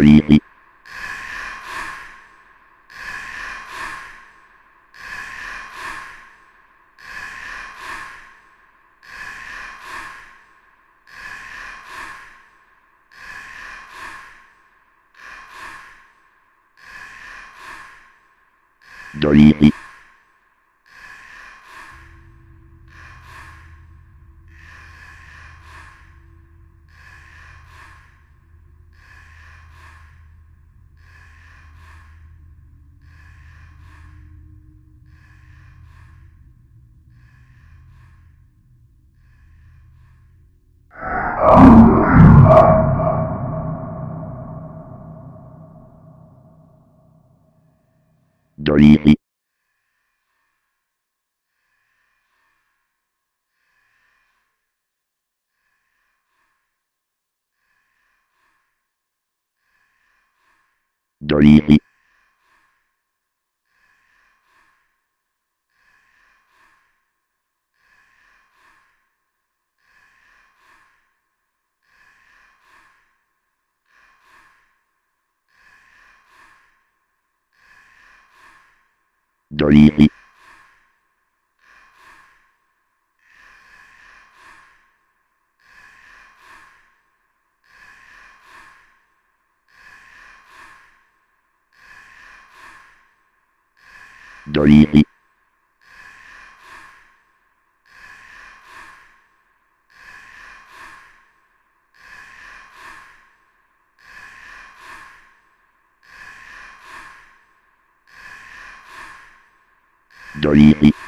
Togli. Togli. Dolly. ドリー。ドリー。Dorothy.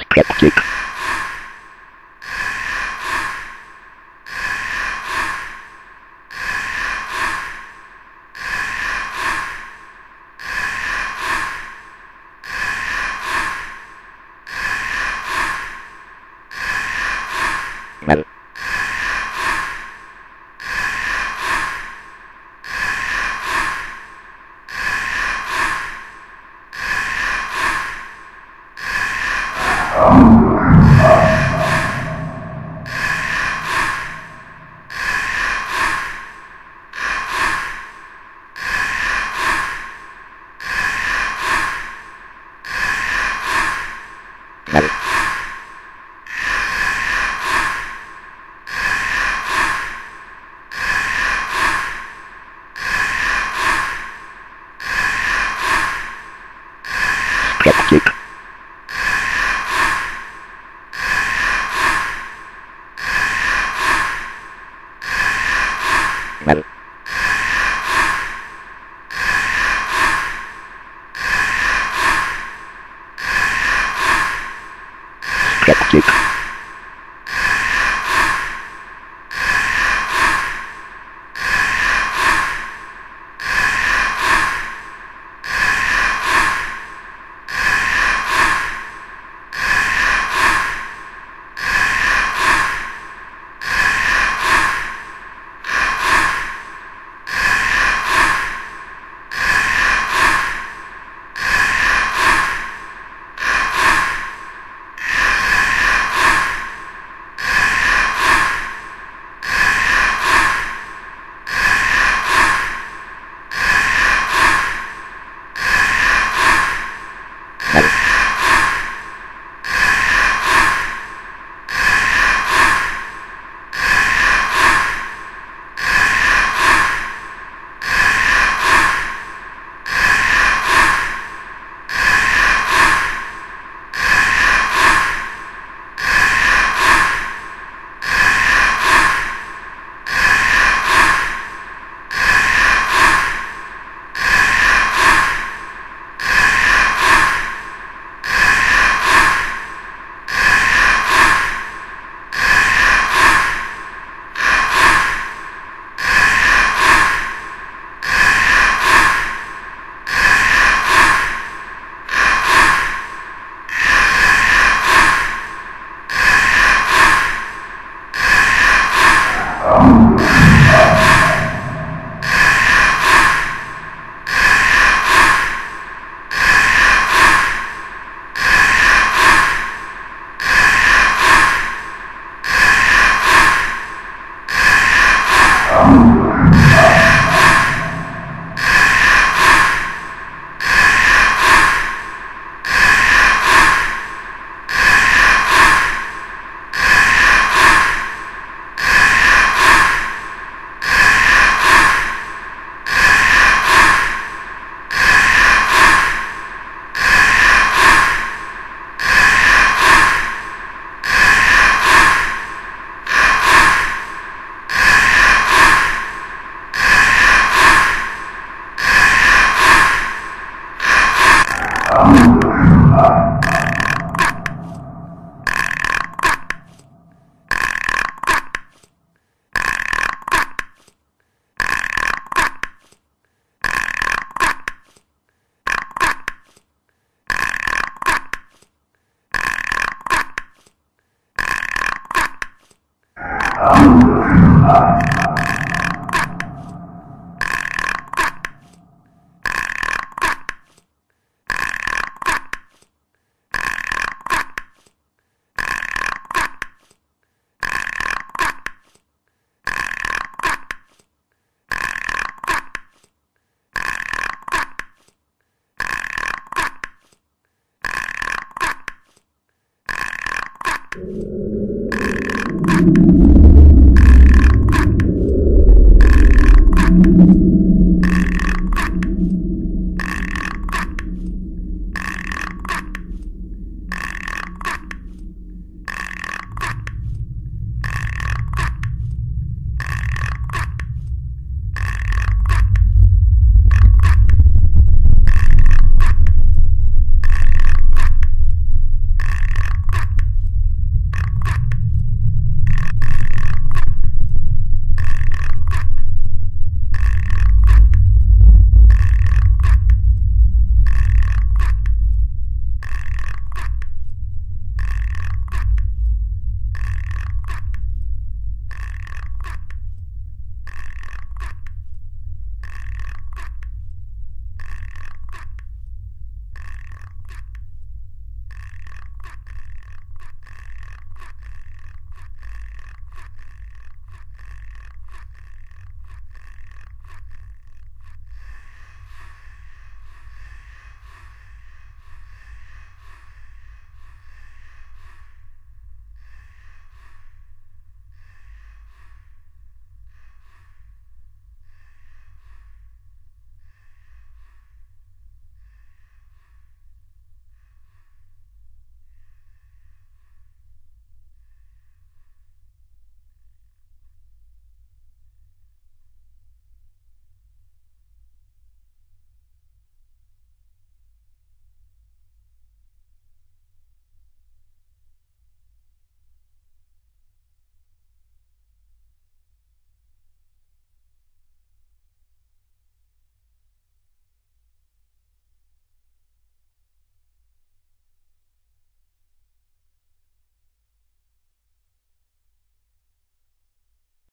Skeptic. Yeah. 啊。